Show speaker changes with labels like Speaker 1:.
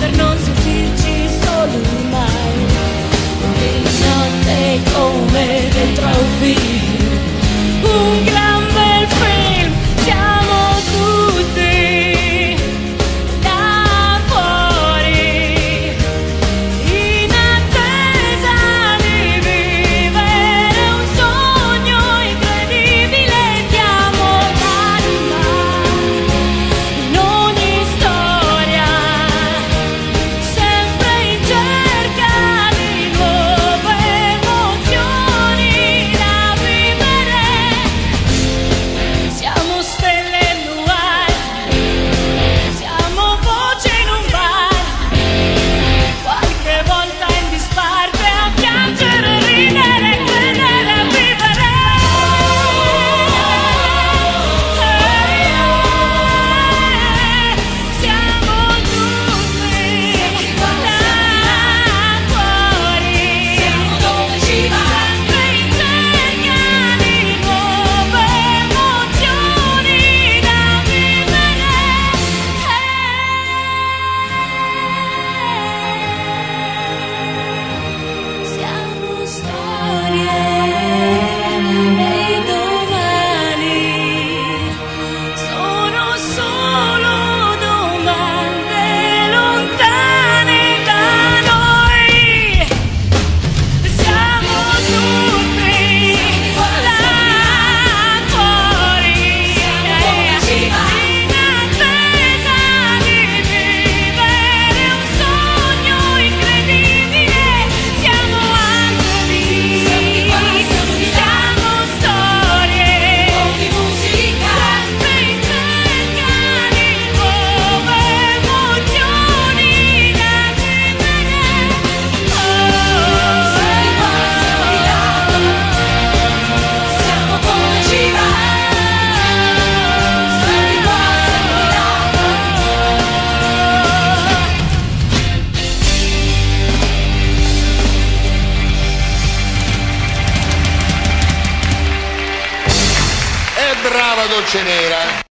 Speaker 1: per
Speaker 2: la Dolce nera